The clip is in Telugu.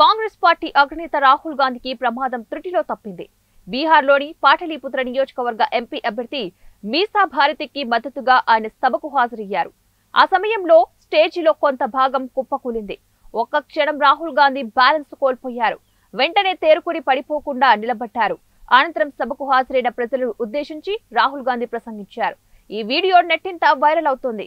కాంగ్రెస్ పార్టీ అగ్రనేత రాహుల్ గాంధీకి ప్రమాదం త్రుటిలో తప్పింది. బీహార్లోని పాటలీపుత్ర నియోజకవర్గ ఎంపీ అభ్యర్థి మీసా భారతికి మద్దతుగా ఆయన సభకు హాజరయ్యారు. ఆ సమయంలో స్టేజీలో కొంత భాగం కుప్పకూలింది. ఒక్క క్షణం రాహుల్ గాంధీ బ్యాలెన్స్ కోల్పోయారు. వెంటనే తేరుకుని పడిపోకుండా నిలబడ్డారు. అనంతరం సభకు హాజరైన ప్రజలను ఉద్దేశించి రాహుల్ గాంధీ ప్రసంగించారు. ఈ వీడియో నెట్టింత వైరల్ అవుతోంది.